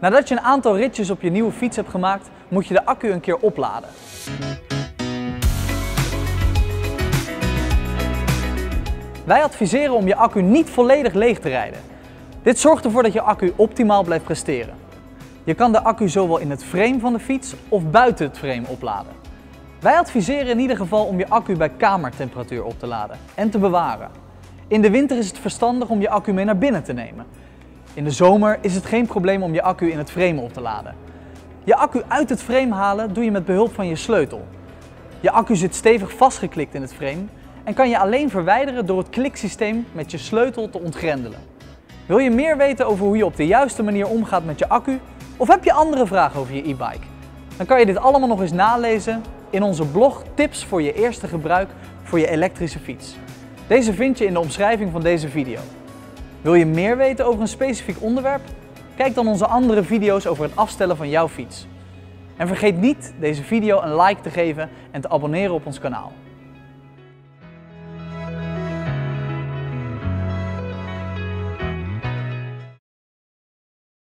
Nadat je een aantal ritjes op je nieuwe fiets hebt gemaakt, moet je de accu een keer opladen. Wij adviseren om je accu niet volledig leeg te rijden. Dit zorgt ervoor dat je accu optimaal blijft presteren. Je kan de accu zowel in het frame van de fiets of buiten het frame opladen. Wij adviseren in ieder geval om je accu bij kamertemperatuur op te laden en te bewaren. In de winter is het verstandig om je accu mee naar binnen te nemen. In de zomer is het geen probleem om je accu in het frame op te laden. Je accu uit het frame halen doe je met behulp van je sleutel. Je accu zit stevig vastgeklikt in het frame en kan je alleen verwijderen door het kliksysteem met je sleutel te ontgrendelen. Wil je meer weten over hoe je op de juiste manier omgaat met je accu? Of heb je andere vragen over je e-bike? Dan kan je dit allemaal nog eens nalezen in onze blog Tips voor je eerste gebruik voor je elektrische fiets. Deze vind je in de omschrijving van deze video. Wil je meer weten over een specifiek onderwerp? Kijk dan onze andere video's over het afstellen van jouw fiets. En vergeet niet deze video een like te geven en te abonneren op ons kanaal.